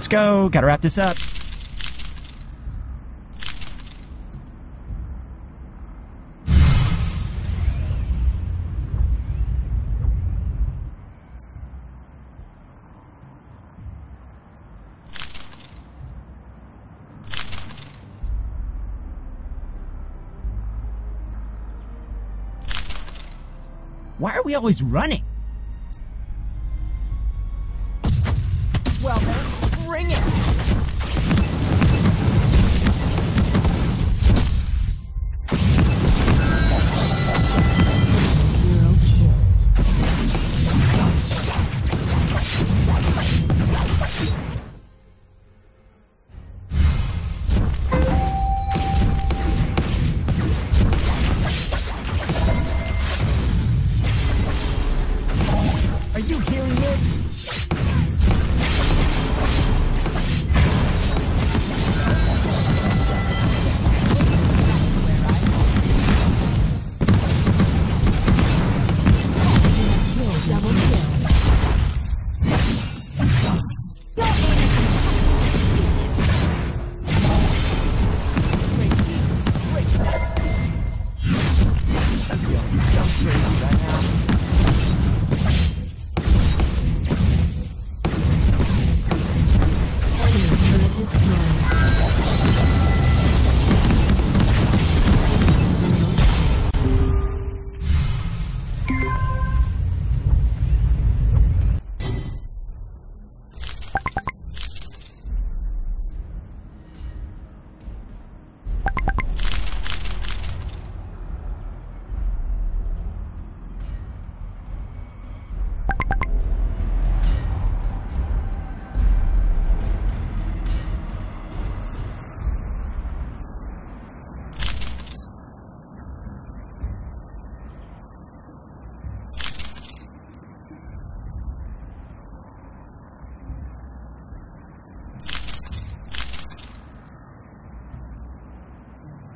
Let's go. Gotta wrap this up. Why are we always running?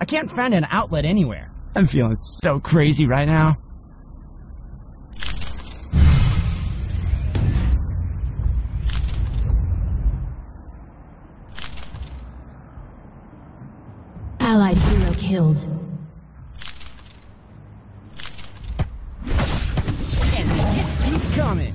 I can't find an outlet anywhere. I'm feeling so crazy right now. Allied hero killed. And incoming!